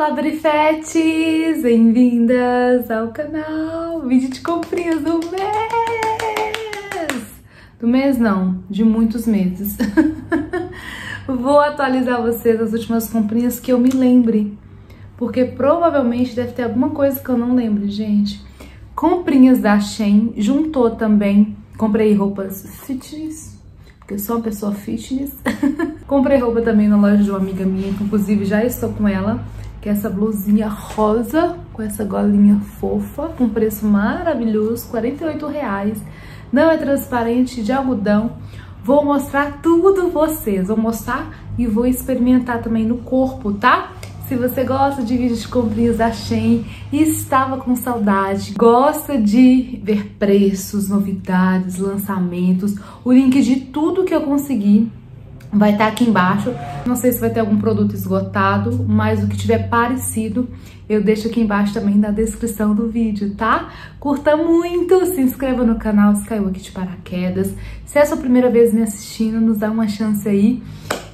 Olá, Brifetes! Bem-vindas ao canal! Vídeo de comprinhas do mês! Do mês não, de muitos meses. Vou atualizar vocês as últimas comprinhas que eu me lembre. Porque provavelmente deve ter alguma coisa que eu não lembre, gente. Comprinhas da Shein, juntou também. Comprei roupas fitness, porque eu sou uma pessoa fitness. Comprei roupa também na loja de uma amiga minha, que inclusive já estou com ela que é essa blusinha rosa com essa golinha fofa, com preço maravilhoso, 48 reais. Não é transparente, de algodão. Vou mostrar tudo vocês, vou mostrar e vou experimentar também no corpo, tá? Se você gosta de vídeos de comprinhas da Shein e estava com saudade, gosta de ver preços, novidades, lançamentos, o link de tudo que eu consegui vai estar tá aqui embaixo. Não sei se vai ter algum produto esgotado, mas o que tiver parecido eu deixo aqui embaixo também na descrição do vídeo, tá? Curta muito, se inscreva no canal se caiu aqui de paraquedas. Se é a sua primeira vez me assistindo, nos dá uma chance aí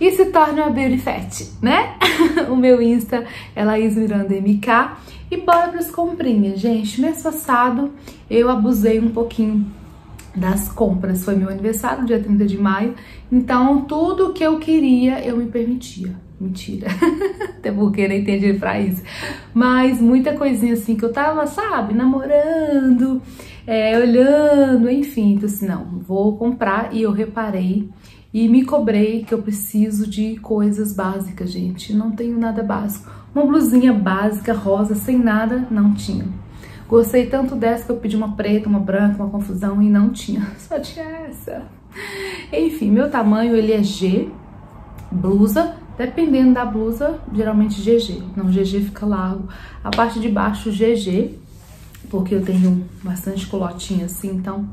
e se torne uma Beauty Fat, né? o meu Insta é Laís Miranda MK. E bora para as comprinhas, gente. Mês passado eu abusei um pouquinho das compras. Foi meu aniversário, dia 30 de maio. Então, tudo que eu queria, eu me permitia. Mentira. Até porque nem tem dinheiro pra isso. Mas muita coisinha assim que eu tava, sabe, namorando, é, olhando, enfim. Então, assim, não, vou comprar. E eu reparei e me cobrei que eu preciso de coisas básicas, gente. Não tenho nada básico. Uma blusinha básica, rosa, sem nada, não tinha. Gostei tanto dessa que eu pedi uma preta, uma branca, uma confusão e não tinha. Só tinha essa. Enfim, meu tamanho ele é G, blusa, dependendo da blusa, geralmente GG. Não, GG fica largo. A parte de baixo GG, porque eu tenho bastante colotinha assim, então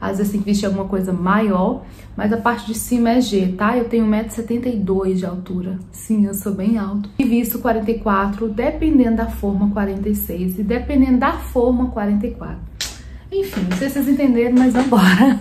às vezes tem que vestir alguma coisa maior, mas a parte de cima é G, tá? Eu tenho 1,72m de altura. Sim, eu sou bem alto. E visto 44, dependendo da forma, 46. E dependendo da forma, 44. Enfim, não sei se vocês entenderam, mas vambora.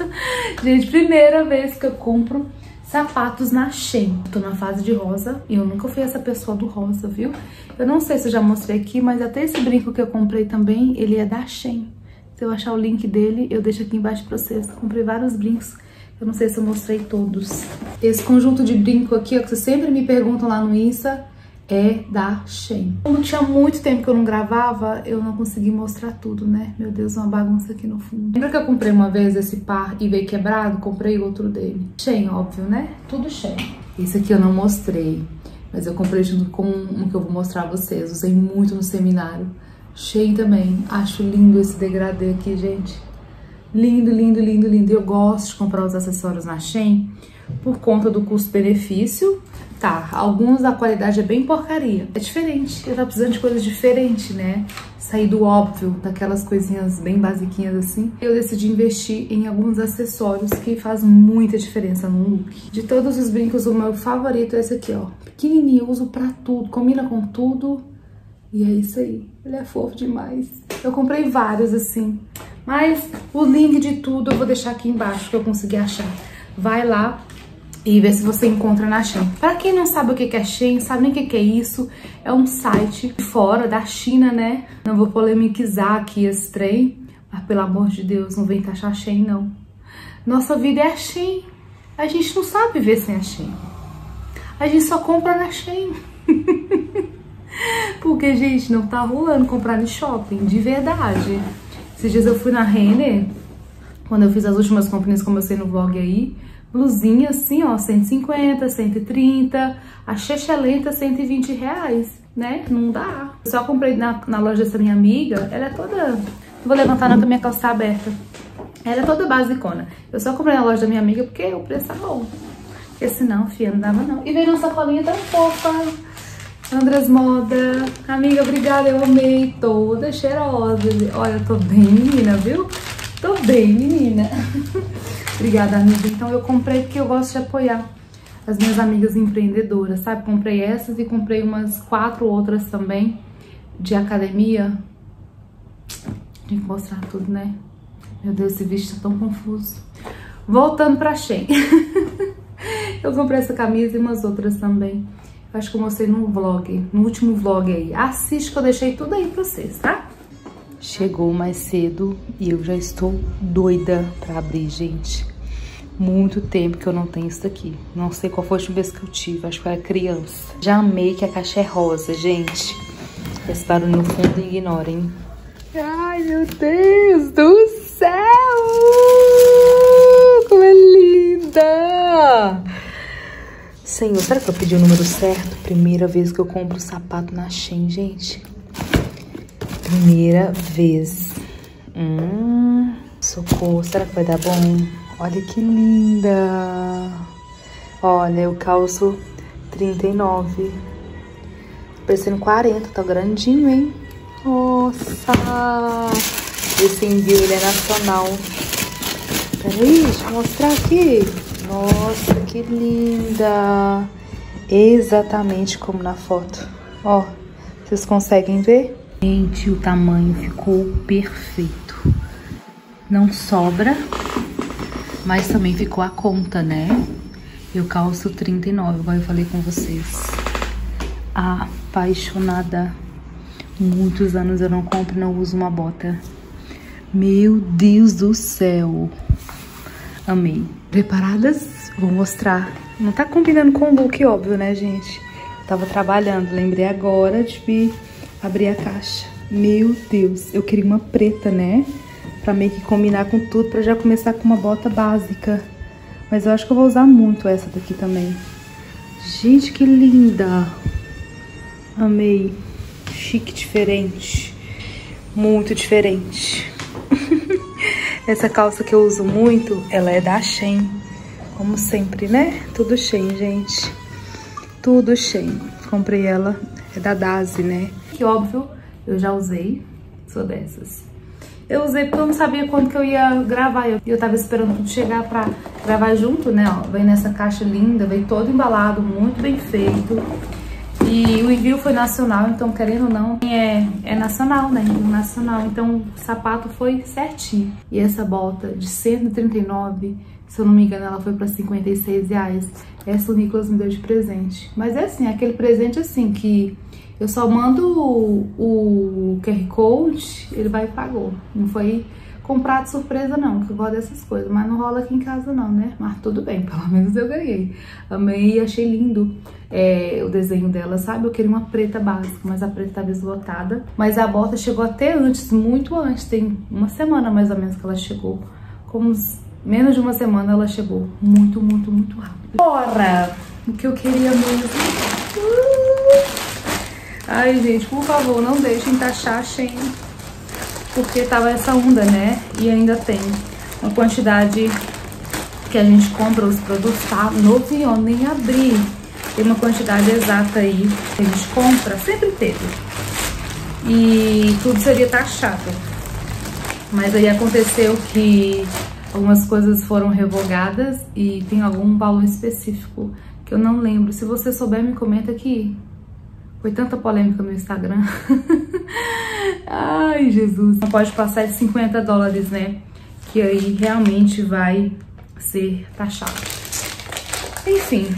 Gente, primeira vez que eu compro sapatos na Shein. Tô na fase de rosa e eu nunca fui essa pessoa do rosa, viu? Eu não sei se eu já mostrei aqui, mas até esse brinco que eu comprei também, ele é da Shein. Se eu achar o link dele, eu deixo aqui embaixo pra vocês. Comprei vários brincos. Eu não sei se eu mostrei todos. Esse conjunto de brinco aqui, ó, que vocês sempre me perguntam lá no Insta, é da Shein. Como tinha muito tempo que eu não gravava, eu não consegui mostrar tudo, né? Meu Deus, uma bagunça aqui no fundo. Lembra que eu comprei uma vez esse par e veio quebrado? Comprei outro dele. Shein, óbvio, né? Tudo Shein. Esse aqui eu não mostrei, mas eu comprei junto com um que eu vou mostrar a vocês. Usei muito no seminário. Shein também. Acho lindo esse degradê aqui, gente. Lindo, lindo, lindo, lindo. Eu gosto de comprar os acessórios na Shein por conta do custo-benefício. Tá, alguns da qualidade é bem porcaria. É diferente, eu tava precisando de coisas diferentes, né? Sair do óbvio, daquelas coisinhas bem basiquinhas assim. Eu decidi investir em alguns acessórios que faz muita diferença no look. De todos os brincos, o meu favorito é esse aqui, ó. Pequenininho, eu uso pra tudo, combina com tudo. E é isso aí. Ele é fofo demais. Eu comprei vários assim. Mas o link de tudo eu vou deixar aqui embaixo que eu consegui achar. Vai lá e vê se você encontra na Shein. Pra quem não sabe o que é Shein, sabe nem o que é isso, é um site fora da China, né? Não vou polemizar aqui esse trem, mas pelo amor de Deus, não vem taxar Shein, não. Nossa vida é a Shein. A gente não sabe ver sem a Shein. A gente só compra na Shein. Porque, gente, não tá rolando comprar no shopping, de verdade. Esses dias eu fui na Renner, quando eu fiz as últimas comprinhas, como eu sei no vlog aí, blusinha assim, ó, 150, 130, a chechelenta 120 reais, né? Não dá. Eu só comprei na, na loja dessa minha amiga, ela é toda... Vou levantar não, a minha calça tá aberta. Ela é toda basicona. Eu só comprei na loja da minha amiga porque o preço tá bom. Porque senão, fia, não dava não. E veio uma sacolinha tão fofa. Andras Moda. Amiga, obrigada, eu amei. Toda cheirosa. Olha, eu tô bem menina, viu? Tô bem menina. obrigada, amiga. Então eu comprei porque eu gosto de apoiar as minhas amigas empreendedoras, sabe? Comprei essas e comprei umas quatro outras também de academia. Tem que mostrar tudo, né? Meu Deus, esse vídeo tá tão confuso. Voltando pra Shein. eu comprei essa camisa e umas outras também. Acho que eu mostrei no vlog, no último vlog aí. Assiste que eu deixei tudo aí pra vocês, tá? Chegou mais cedo e eu já estou doida pra abrir, gente. Muito tempo que eu não tenho isso daqui. Não sei qual foi a última vez que eu tive, acho que eu era criança. Já amei que a caixa é rosa, gente. Esse barulho no fundo ignorem. Ai, meu Deus do céu! Como é linda! Senhor, será que eu pedi o número certo? Primeira vez que eu compro sapato na Shein, gente. Primeira vez. Hum, socorro, será que vai dar bom? Olha que linda. Olha, eu calço 39. Parecendo 40, tá grandinho, hein? Nossa! Esse envio, ele é nacional. Peraí, deixa eu mostrar aqui. Nossa, que linda! Exatamente como na foto. Ó, vocês conseguem ver? Gente, o tamanho ficou perfeito. Não sobra, mas também ficou a conta, né? Eu calço 39, igual eu falei com vocês. Apaixonada. Muitos anos eu não compro, não uso uma bota. Meu Deus do céu. Amei. Preparadas? Vou mostrar. Não tá combinando com o look, óbvio, né, gente? tava trabalhando, lembrei agora de abrir a caixa. Meu Deus, eu queria uma preta, né? Pra meio que combinar com tudo, pra já começar com uma bota básica. Mas eu acho que eu vou usar muito essa daqui também. Gente, que linda! Amei. Chique, diferente. Muito diferente. Essa calça que eu uso muito, ela é da Shein. Como sempre, né? Tudo Shein, gente. Tudo Shein. Comprei ela, é da Dazi, né? Que óbvio, eu já usei. Sou dessas. Eu usei porque eu não sabia quando que eu ia gravar. Eu, eu tava esperando tudo chegar pra gravar junto, né? Ó, vem nessa caixa linda, vem todo embalado, muito bem feito. E o envio foi nacional, então querendo ou não, é, é nacional, né? Nacional. Então o sapato foi certinho. E essa bota de 139, se eu não me engano, ela foi para 56 reais. Essa o Nicolas me deu de presente. Mas é assim, aquele presente assim que eu só mando o, o QR Code, ele vai e pagou. Não foi comprar de surpresa não, que eu gosto dessas coisas. Mas não rola aqui em casa não, né? Mas tudo bem, pelo menos eu ganhei. Amei, achei lindo é, o desenho dela, sabe? Eu queria uma preta básica, mas a preta estava esgotada. Mas a bota chegou até antes, muito antes. Tem uma semana mais ou menos que ela chegou. Como menos de uma semana ela chegou. Muito, muito, muito rápido. Bora! O que eu queria mesmo. Uh! Ai, gente, por favor, não deixem taxar a porque tava essa onda, né? E ainda tem uma quantidade que a gente compra os produtos, tá novinho, nem abrir. Tem uma quantidade exata aí que a gente compra, sempre teve. E tudo seria taxado. Mas aí aconteceu que algumas coisas foram revogadas e tem algum valor específico que eu não lembro. Se você souber, me comenta aqui. Foi tanta polêmica no Instagram. Ai, Jesus. Não pode passar de 50 dólares, né? Que aí realmente vai ser taxado. Enfim,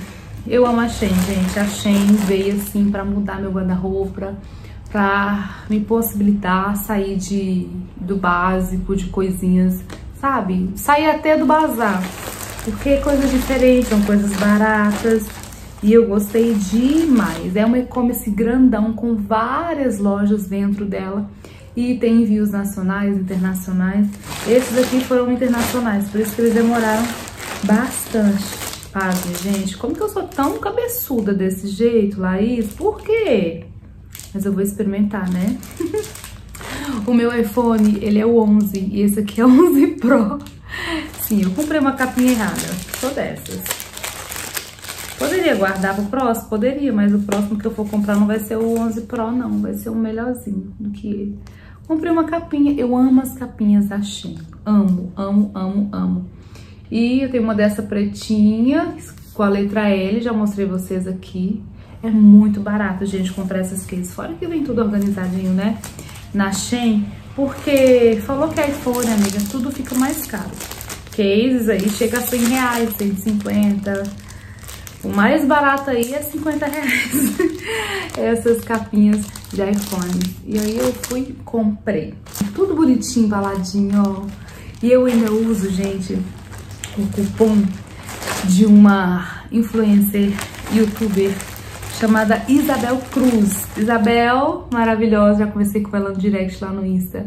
eu amo a Shein, gente. A Shein veio assim pra mudar meu guarda-roupa, pra me possibilitar sair de, do básico, de coisinhas, sabe? Sair até do bazar. Porque é coisas diferentes, são coisas baratas. E eu gostei demais. É uma e-commerce grandão com várias lojas dentro dela. E tem envios nacionais, internacionais. Esses aqui foram internacionais, por isso que eles demoraram bastante. Pasme, gente, como que eu sou tão cabeçuda desse jeito, Laís? Por quê? Mas eu vou experimentar, né? o meu iPhone, ele é o 11 e esse aqui é o 11 Pro. Sim, eu comprei uma capinha errada. Sou dessas. Poderia guardar pro próximo? Poderia, mas o próximo que eu for comprar não vai ser o 11 Pro, não. Vai ser o melhorzinho do que ele. Comprei uma capinha. Eu amo as capinhas da Shein. Amo, amo, amo, amo. E eu tenho uma dessa pretinha com a letra L. Já mostrei vocês aqui. É muito barato, gente, comprar essas cases. Fora que vem tudo organizadinho, né? Na Shein. Porque falou que é iPhone, amiga, tudo fica mais caro. Cases aí chega a 100 reais, 150 O mais barato aí é 50 reais. Essas capinhas de iPhone. E aí eu fui e comprei. Tudo bonitinho, embaladinho, ó. E eu ainda uso, gente, o cupom de uma influencer, youtuber, chamada Isabel Cruz. Isabel, maravilhosa, já conversei com ela no direct lá no Insta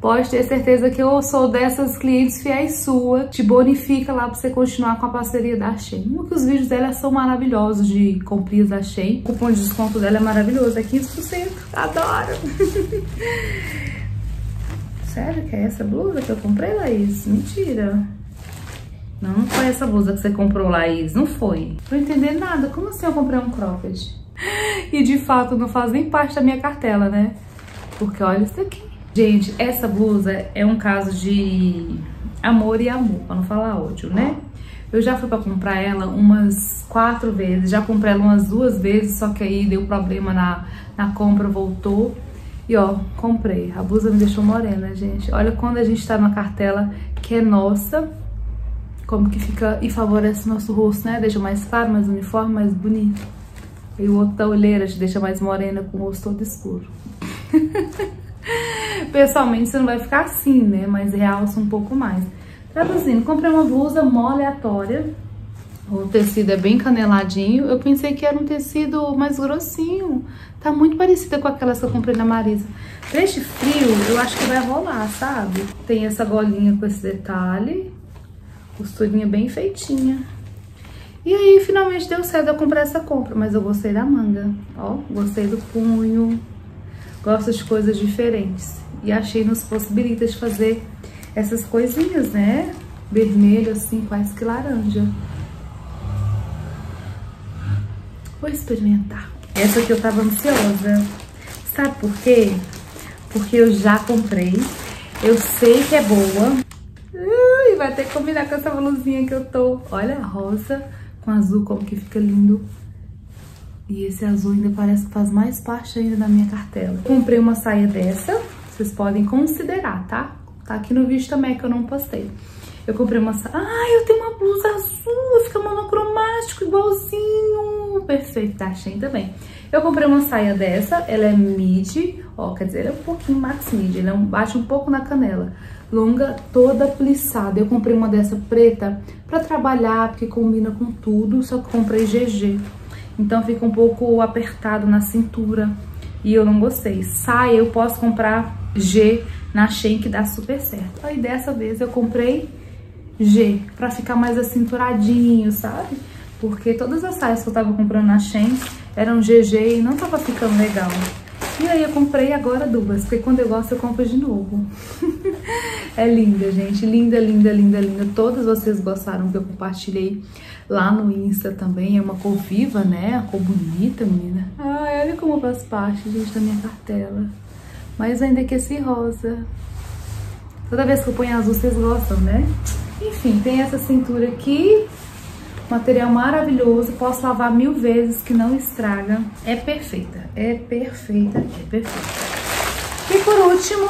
pode ter certeza que eu sou dessas clientes fiéis sua, te bonifica lá pra você continuar com a parceria da Shein. Um que os vídeos dela são maravilhosos de comprinhas da Shein. O cupom de desconto dela é maravilhoso, é 15%. Adoro! Sério que é essa blusa que eu comprei, Laís? Mentira. Não, não foi essa blusa que você comprou, Laís. Não foi. Não tô entendendo nada. Como assim eu comprei um cropped? E de fato não faz nem parte da minha cartela, né? Porque olha isso aqui. Gente, essa blusa é um caso de amor e amor, pra não falar ódio, né? Eu já fui pra comprar ela umas quatro vezes, já comprei ela umas duas vezes, só que aí deu problema na, na compra, voltou. E ó, comprei. A blusa me deixou morena, gente. Olha quando a gente tá numa cartela que é nossa, como que fica e favorece nosso rosto, né? Deixa mais claro, mais uniforme, mais bonito. E o outro da olheira te deixa mais morena com o rosto todo escuro. Pessoalmente você não vai ficar assim, né? Mas realça um pouco mais. Traduzindo, comprei uma blusa mó aleatória. O tecido é bem caneladinho. Eu pensei que era um tecido mais grossinho. Tá muito parecida com aquelas que eu comprei na Marisa. Pra este frio, eu acho que vai rolar, sabe? Tem essa golinha com esse detalhe. Costurinha bem feitinha. E aí, finalmente deu certo eu comprar essa compra. Mas eu gostei da manga, ó. Gostei do punho. Gosto de coisas diferentes. E achei nos possibilita de fazer essas coisinhas, né? Vermelho assim, quase que laranja. Vou experimentar. Essa aqui eu tava ansiosa. Sabe por quê? Porque eu já comprei. Eu sei que é boa. Ui, vai ter que combinar com essa blusinha que eu tô. Olha, rosa com azul, como que fica lindo. E esse azul ainda parece que faz mais parte ainda da minha cartela. Comprei uma saia dessa, vocês podem considerar, tá? Tá aqui no vídeo também que eu não postei. Eu comprei uma saia... Ah, eu tenho uma blusa azul, fica monocromático, igualzinho. Perfeito, da Shein também. Eu comprei uma saia dessa, ela é midi, ó, quer dizer, ela é um pouquinho max midi, ela é um, bate um pouco na canela. Longa, toda plissada. Eu comprei uma dessa preta pra trabalhar, porque combina com tudo, só que comprei GG. Então fica um pouco apertado na cintura e eu não gostei. Saia eu posso comprar G na Shein que dá super certo. Aí dessa vez eu comprei G pra ficar mais acinturadinho, sabe? Porque todas as saias que eu tava comprando na Shein eram GG e não tava ficando legal. E aí eu comprei agora duas, porque quando eu gosto eu compro de novo. é linda, gente. Linda, linda, linda, linda. Todas vocês gostaram que eu compartilhei lá no Insta também. É uma cor viva, né? A cor bonita, menina. Ai, olha como faz parte, gente, da minha cartela. Mais ainda que esse rosa. Toda vez que eu ponho azul, vocês gostam, né? Enfim, tem essa cintura aqui. Material maravilhoso, posso lavar mil vezes que não estraga. É perfeita, é perfeita, é perfeita. E por último,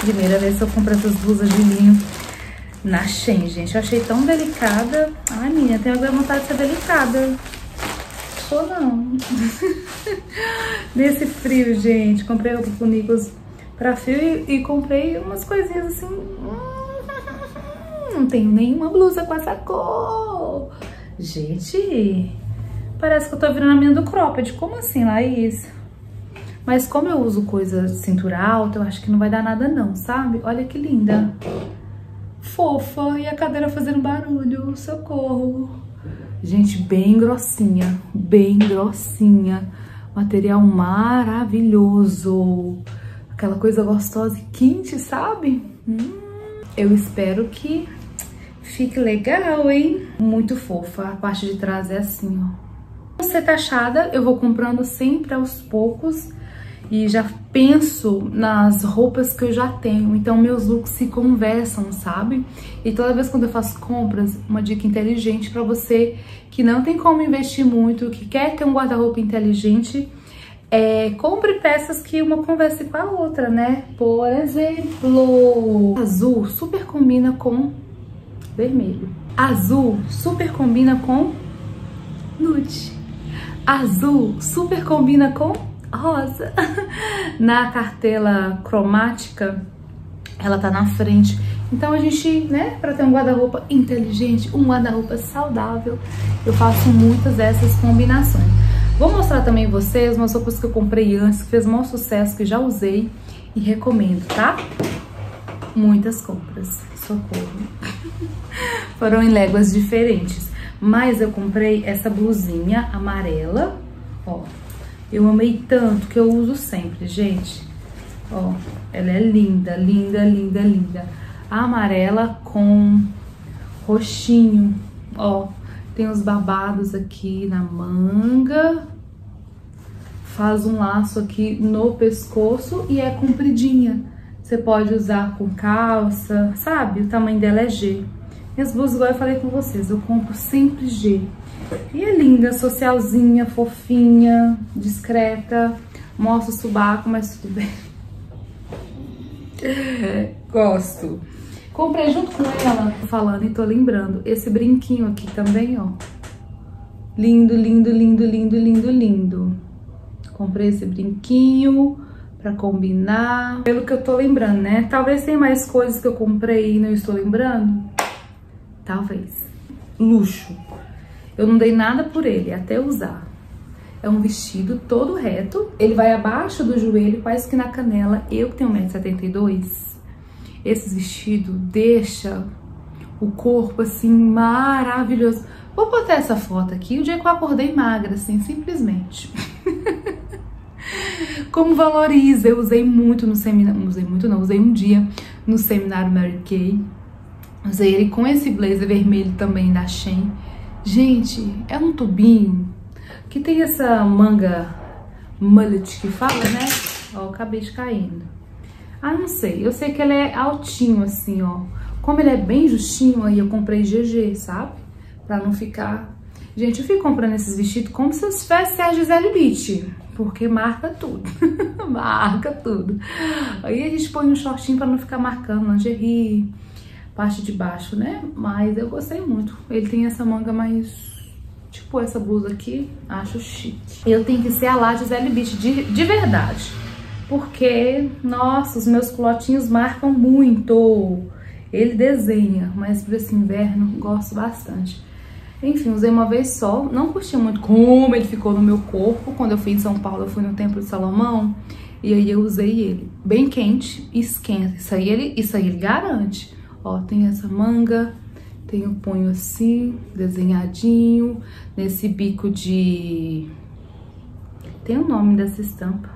primeira vez que eu compro essas blusas de linho na Shein, gente. Eu achei tão delicada. Ai, minha, tenho agora vontade de ser delicada. Sou não. Nesse frio, gente. Comprei roupa com Nicolas pra frio e, e comprei umas coisinhas assim. Hum, não tenho nenhuma blusa com essa cor. Gente, parece que eu tô virando a minha do cropped. Como assim, Laís? Mas como eu uso coisa de cintura alta, eu acho que não vai dar nada não, sabe? Olha que linda fofa e a cadeira fazendo barulho, socorro. Gente, bem grossinha, bem grossinha. Material maravilhoso. Aquela coisa gostosa e quente, sabe? Hum, eu espero que fique legal, hein? Muito fofa. A parte de trás é assim, ó. Ser taxada, eu vou comprando sempre aos poucos e já penso nas roupas que eu já tenho, então meus looks se conversam, sabe? E toda vez quando eu faço compras, uma dica inteligente para você que não tem como investir muito, que quer ter um guarda-roupa inteligente, é, compre peças que uma converse com a outra, né? Por exemplo, azul super combina com vermelho. Azul super combina com nude. Azul super combina com rosa. Na cartela cromática, ela tá na frente. Então a gente, né, para ter um guarda-roupa inteligente, um guarda-roupa saudável, eu faço muitas dessas combinações. Vou mostrar também vocês umas roupas que eu comprei antes, que fez maior sucesso, que já usei e recomendo, tá? Muitas compras, socorro. Foram em léguas diferentes. Mas eu comprei essa blusinha amarela, ó. Eu amei tanto que eu uso sempre, gente. Ó, ela é linda, linda, linda, linda. Amarela com roxinho, ó. Tem os babados aqui na manga. Faz um laço aqui no pescoço e é compridinha. Você pode usar com calça, sabe? O tamanho dela é G. Minhas blusas, igual eu falei com vocês, eu compro sempre G. E é linda, socialzinha, fofinha, discreta. Mostra o subaco, mas tudo bem. Gosto. Comprei junto com ela, falando e tô lembrando, esse brinquinho aqui também, ó. Lindo, lindo, lindo, lindo, lindo, lindo. Comprei esse brinquinho pra combinar. Pelo que eu tô lembrando, né? Talvez tenha mais coisas que eu comprei e não estou lembrando. Talvez. Luxo. Eu não dei nada por ele, até usar. É um vestido todo reto. Ele vai abaixo do joelho, quase que na canela. Eu que tenho 1,72m, esse vestido deixa o corpo assim maravilhoso. Vou botar essa foto aqui o dia que eu acordei magra, assim, simplesmente. Como valoriza, eu usei muito no seminário, usei muito não, usei um dia no seminário Mary Kay. Usei ele com esse blazer vermelho também da Shein. Gente, é um tubinho que tem essa manga mullet que fala, né? Ó, acabei de caindo. Ah, não sei. Eu sei que ele é altinho, assim, ó. Como ele é bem justinho, aí eu comprei GG, sabe? Pra não ficar... Gente, eu fico comprando esses vestidos como se eu tivesse a Gisele Beach. Porque marca tudo. marca tudo. Aí a gente põe um shortinho pra não ficar marcando lingerie, parte de baixo, né? Mas eu gostei muito. Ele tem essa manga mais Tipo essa blusa aqui, acho chique. Eu tenho que ser a lá Gisele Beach de, de verdade. Porque, nossa, os meus culotinhos marcam muito. Ele desenha, mas para esse inverno gosto bastante. Enfim, usei uma vez só. Não curti muito como ele ficou no meu corpo. Quando eu fui em São Paulo, eu fui no Templo de Salomão. E aí eu usei ele. Bem quente, esquenta. Isso aí ele, isso aí ele garante. Ó, tem essa manga tem o punho assim, desenhadinho, nesse bico de... Tem o nome dessa estampa.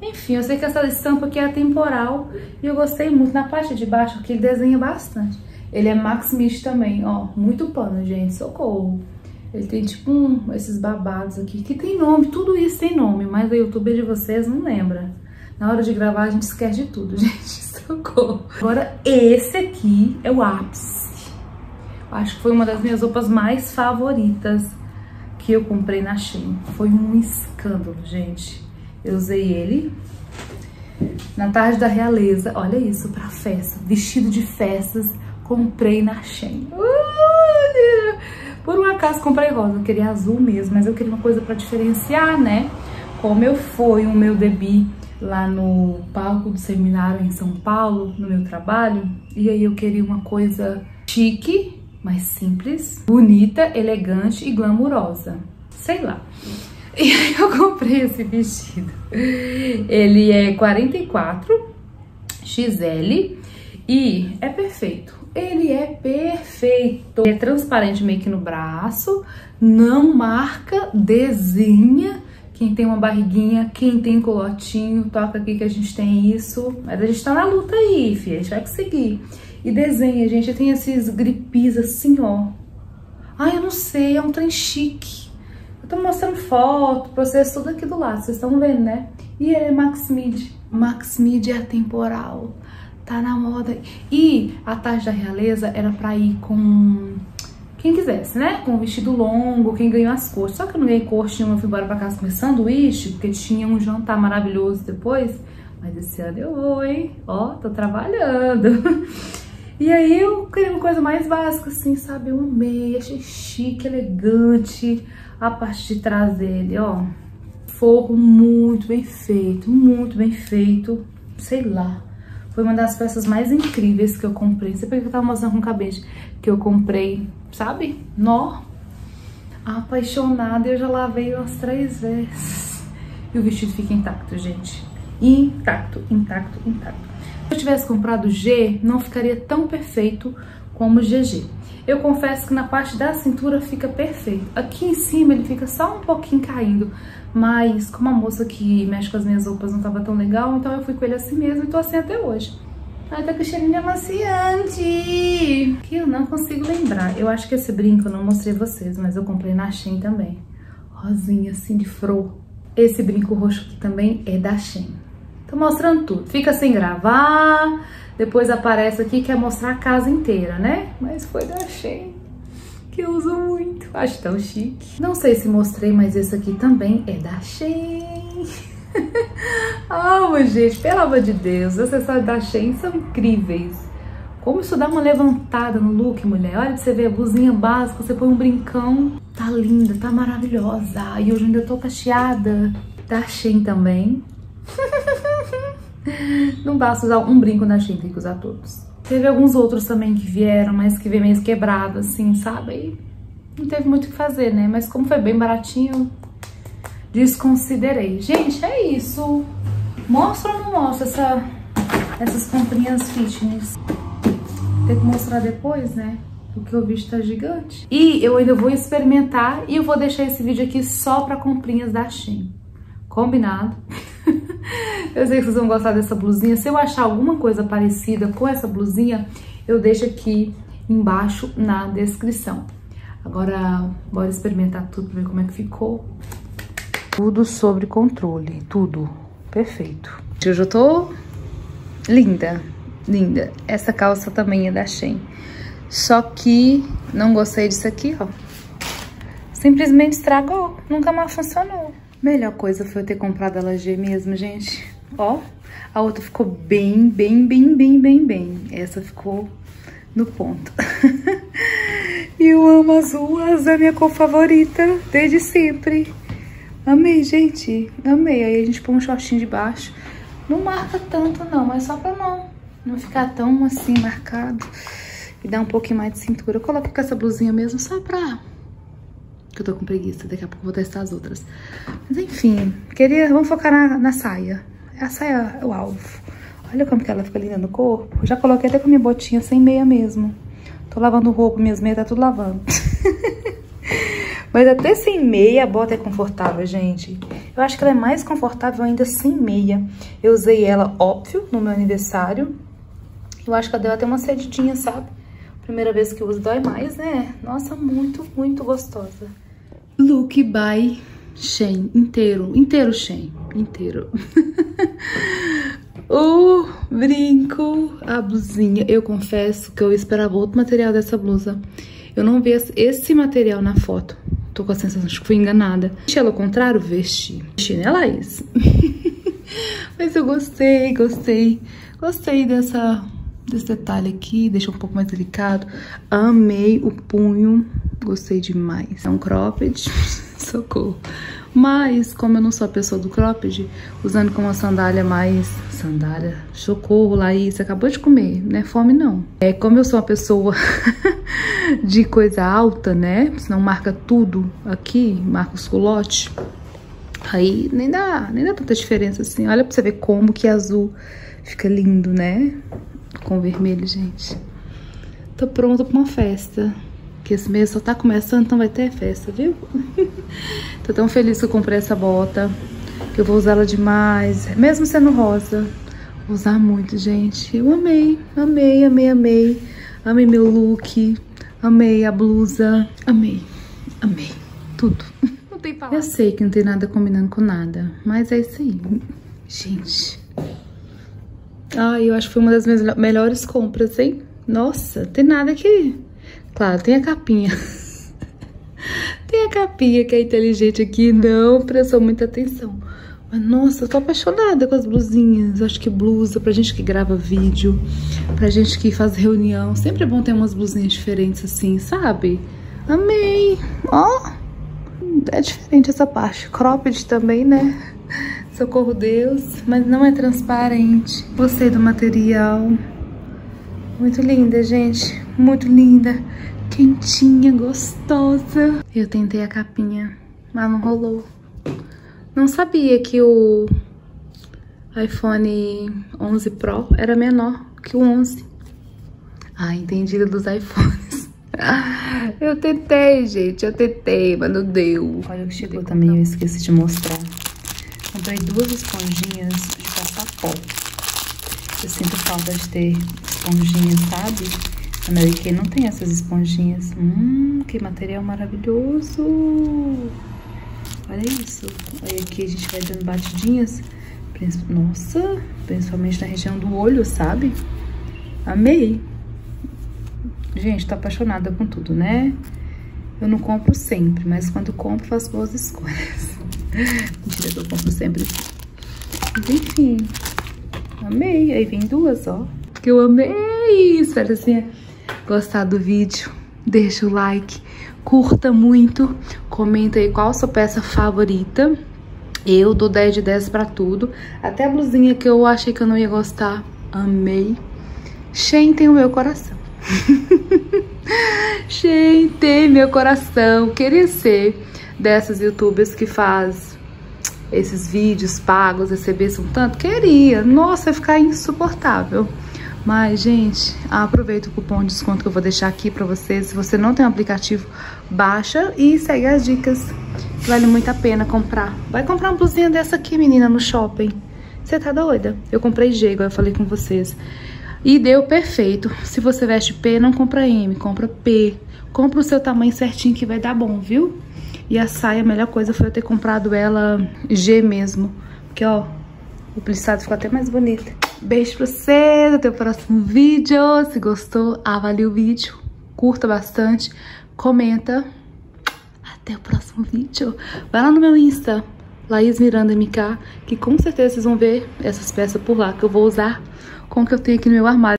Enfim, eu sei que essa estampa aqui é atemporal e eu gostei muito. Na parte de baixo aqui ele desenha bastante. Ele é Max Mist também, ó. Muito pano, gente, socorro. Ele tem tipo um, esses babados aqui, que tem nome, tudo isso tem nome, mas o youtuber de vocês não lembra. Na hora de gravar a gente esquece de tudo, gente, socorro. Agora esse aqui é o ápice Acho que foi uma das minhas roupas mais favoritas que eu comprei na Shein. Foi um escândalo, gente. Eu usei ele na tarde da realeza. Olha isso, pra festa. Vestido de festas, comprei na Shein. Por um acaso comprei rosa, eu queria azul mesmo, mas eu queria uma coisa pra diferenciar, né? Como eu fui o meu debut lá no palco do seminário em São Paulo, no meu trabalho, e aí eu queria uma coisa chique, mais simples, bonita, elegante e glamurosa. Sei lá. E aí eu comprei esse vestido. Ele é 44 XL e é perfeito. Ele é perfeito. É transparente meio que no braço, não marca, desenha. Quem tem uma barriguinha, quem tem colotinho, toca aqui que a gente tem isso. Mas a gente tá na luta aí, filha, a gente vai conseguir. E desenha, gente. Tem esses gripis assim, ó. Ai, eu não sei, é um trem chique. Eu tô mostrando foto vocês tudo aqui do lado, vocês estão vendo, né? E ele é Max Mid. Max Mid é atemporal. Tá na moda. E a tarde da realeza era pra ir com quem quisesse, né? Com vestido longo, quem ganhou as cores. Só que eu não ganhei cor nenhuma, eu fui embora pra casa comer sanduíche, porque tinha um jantar maravilhoso depois. Mas esse ano eu vou, hein? Ó, tô trabalhando. E aí eu queria uma coisa mais básica, assim, sabe? Eu amei, achei chique, elegante. A parte de trás dele, ó. Forro muito bem feito, muito bem feito. Sei lá. Foi uma das peças mais incríveis que eu comprei. Você pega que eu tava mostrando com o cabelo que eu comprei, sabe? Nó. Apaixonada, eu já lavei umas três vezes. E o vestido fica intacto, gente. Intacto, intacto, intacto. Se eu tivesse comprado G, não ficaria tão perfeito como GG. Eu confesso que na parte da cintura fica perfeito. Aqui em cima ele fica só um pouquinho caindo. Mas como a moça que mexe com as minhas roupas não tava tão legal, então eu fui com ele assim mesmo e tô assim até hoje. Ai, tá com cheirinho amaciante. Que eu não consigo lembrar. Eu acho que esse brinco eu não mostrei vocês, mas eu comprei na Shein também. Rosinha assim de fro. Esse brinco roxo aqui também é da Shein. Tô mostrando tudo. Fica sem gravar, depois aparece aqui quer mostrar a casa inteira, né? Mas foi da Shein, que eu uso muito. Acho tão chique. Não sei se mostrei, mas esse aqui também é da Shein. Amo, gente. Pelo amor de Deus, os acessórios da Shein são incríveis. Como isso dá uma levantada no look, mulher. Olha pra você ver, a blusinha básica, você põe um brincão. Tá linda, tá maravilhosa. E hoje ainda tô cacheada. Da Shein também. Não basta usar um brinco na Shein, tem que usar todos. Teve alguns outros também que vieram, mas que veio meio quebrado, assim, sabe? E não teve muito o que fazer, né? Mas como foi bem baratinho, desconsiderei. Gente, é isso. Mostra ou não mostra essa, essas comprinhas fitness? Tem que mostrar depois, né? Porque o vídeo tá gigante. E eu ainda vou experimentar e eu vou deixar esse vídeo aqui só pra comprinhas da Shein. Combinado? eu sei que vocês vão gostar dessa blusinha. Se eu achar alguma coisa parecida com essa blusinha, eu deixo aqui embaixo na descrição. Agora, bora experimentar tudo pra ver como é que ficou. Tudo sobre controle, tudo. Perfeito. Hoje eu tô linda, linda. Essa calça também é da Shein. Só que não gostei disso aqui, ó. Simplesmente estragou, nunca mais funcionou. Melhor coisa foi eu ter comprado ela G mesmo, gente. Ó, a outra ficou bem, bem, bem, bem, bem, bem. Essa ficou no ponto. e eu amo azul, azul é a minha cor favorita, desde sempre. Amei, gente, amei. Aí a gente põe um shortinho de baixo. Não marca tanto não, mas só pra não, não ficar tão assim marcado. E dar um pouquinho mais de cintura. Eu coloquei com essa blusinha mesmo só pra que eu tô com preguiça, daqui a pouco vou testar as outras. Mas enfim, queria, vamos focar na, na saia. A saia é o alvo. Olha como que ela fica linda no corpo. Já coloquei até com minha botinha sem meia mesmo. Tô lavando roupa, minhas meias tá tudo lavando. Mas até sem meia a bota é confortável, gente. Eu acho que ela é mais confortável ainda sem meia. Eu usei ela, óbvio, no meu aniversário. Eu acho que ela deu até uma cedidinha, sabe? Primeira vez que uso dói mais, né? Nossa, muito, muito gostosa. Look by Shein, inteiro, inteiro Shein, inteiro. o brinco, a blusinha, eu confesso que eu esperava outro material dessa blusa. Eu não vi esse material na foto. Tô com a sensação de que fui enganada. Vesti ela ao contrário, vesti. Vesti, né, Laís? Mas eu gostei, gostei. Gostei dessa desse detalhe aqui, deixa um pouco mais delicado. Amei o punho, gostei demais. É um cropped, socorro. Mas, como eu não sou a pessoa do cropped, usando como uma sandália mais... Sandália? Socorro, Laís, você acabou de comer, não é fome não. É, como eu sou uma pessoa de coisa alta, né? Senão marca tudo aqui, marca os culotes. Aí nem dá, nem dá tanta diferença assim. Olha pra você ver como que azul fica lindo, né? com vermelho, gente. Tô pronta pra uma festa. Que esse mês só tá começando, então vai ter festa, viu? Tô tão feliz que eu comprei essa bota. Que eu vou usar ela demais. Mesmo sendo rosa. Vou usar muito, gente. Eu amei, amei, amei, amei. Amei meu look. Amei a blusa. Amei, amei. Tudo. Não tem palavras. Eu sei que não tem nada combinando com nada. Mas é isso aí. Gente... Ah, eu acho que foi uma das minhas melhores compras, hein? Nossa, tem nada aqui. Claro, tem a capinha. tem a capinha que é inteligente aqui, não prestou muita atenção. Nossa, eu tô apaixonada com as blusinhas. Acho que blusa, pra gente que grava vídeo, pra gente que faz reunião. Sempre é bom ter umas blusinhas diferentes assim, sabe? Amei! Ó! É diferente essa parte. Cropped também, né? Socorro Deus. Mas não é transparente. Gostei do material. Muito linda, gente. Muito linda. Quentinha, gostosa. Eu tentei a capinha, mas não rolou. Não sabia que o iPhone 11 Pro era menor que o 11. Ah, entendi dos iPhones. Eu tentei, gente, eu tentei, mas não deu. Olha o que chegou também, eu esqueci de mostrar. Comprei duas esponjinhas de passar pó. Eu sinto falta de ter esponjinhas, sabe? A Mary Kay não tem essas esponjinhas. Hum, que material maravilhoso! Olha isso. Aí aqui a gente vai dando batidinhas. Nossa, principalmente na região do olho, sabe? Amei. Gente, tô apaixonada com tudo, né? Eu não compro sempre, mas quando compro faço boas escolhas. Mentira que eu compro sempre. Mas enfim, amei. Aí vem duas, ó. Que eu amei. Espero que gostado do vídeo. Deixa o like curta muito, comenta aí qual a sua peça favorita. Eu dou 10 de 10 pra tudo. Até a blusinha que eu achei que eu não ia gostar, amei. Shein tem o meu coração. Shein tem meu coração. Queria ser dessas youtubers que faz esses vídeos pagos, receber um tanto. Queria. Nossa, ia ficar insuportável. Mas, gente, aproveita o cupom de desconto que eu vou deixar aqui pra vocês. Se você não tem um aplicativo, baixa e segue as dicas. Vale muito a pena comprar. Vai comprar uma blusinha dessa aqui, menina, no shopping. Você tá doida? Eu comprei G, igual eu falei com vocês. E deu perfeito. Se você veste P, não compra M, compra P. Compra o seu tamanho certinho que vai dar bom, viu? E a saia, a melhor coisa foi eu ter comprado ela G mesmo. Porque, ó, o plissado ficou até mais bonito. Beijo pra vocês, até o próximo vídeo. Se gostou, avalie o vídeo, curta bastante, comenta. Até o próximo vídeo. Vai lá no meu Insta, Laís Miranda MK, que com certeza vocês vão ver essas peças por lá que eu vou usar com o que eu tenho aqui no meu armário.